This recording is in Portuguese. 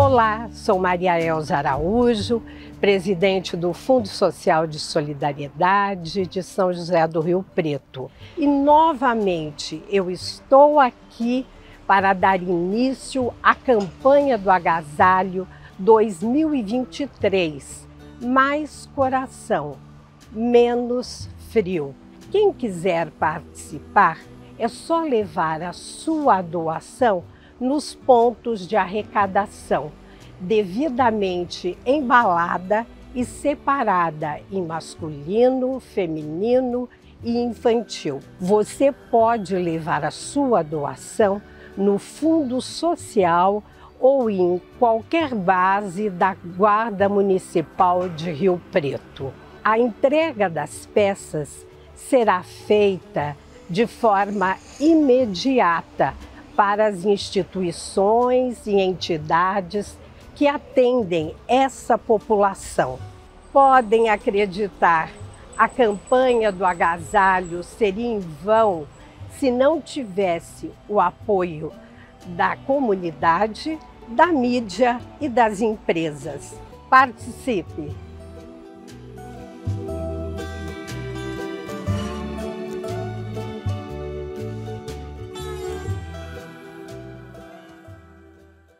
Olá, sou Maria Elza Araújo, presidente do Fundo Social de Solidariedade de São José do Rio Preto. E novamente eu estou aqui para dar início à campanha do agasalho 2023. Mais coração, menos frio. Quem quiser participar, é só levar a sua doação nos pontos de arrecadação, devidamente embalada e separada em masculino, feminino e infantil. Você pode levar a sua doação no Fundo Social ou em qualquer base da Guarda Municipal de Rio Preto. A entrega das peças será feita de forma imediata para as instituições e entidades que atendem essa população. Podem acreditar, a campanha do agasalho seria em vão se não tivesse o apoio da comunidade, da mídia e das empresas. Participe!